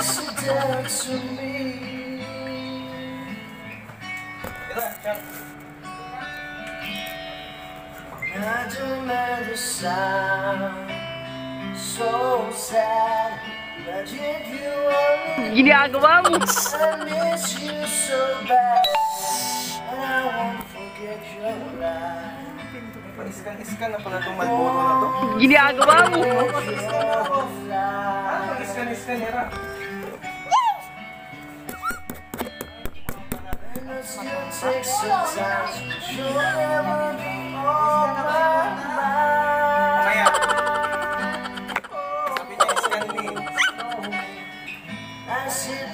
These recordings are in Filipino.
shelter to me. I don't understand, so sad. If you only Ginagawa mo. I miss you so bad, and I won't forget your lies. Iskan-iskan na pala itong malboro na to. Ginagawa mo. Mind. Kaya. Sabi niya iskan ni. I sit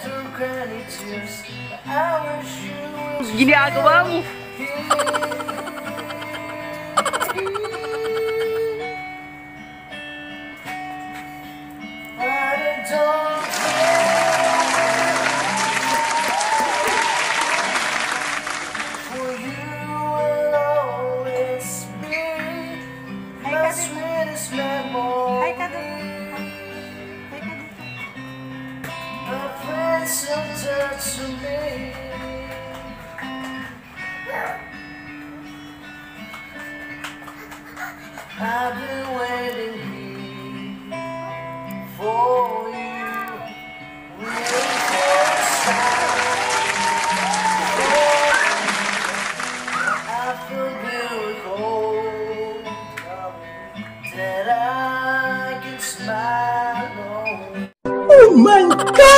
sweetest memory. Hi ka. Hi ka dun. The to me. I've been waiting that I can smile on. Oh my god!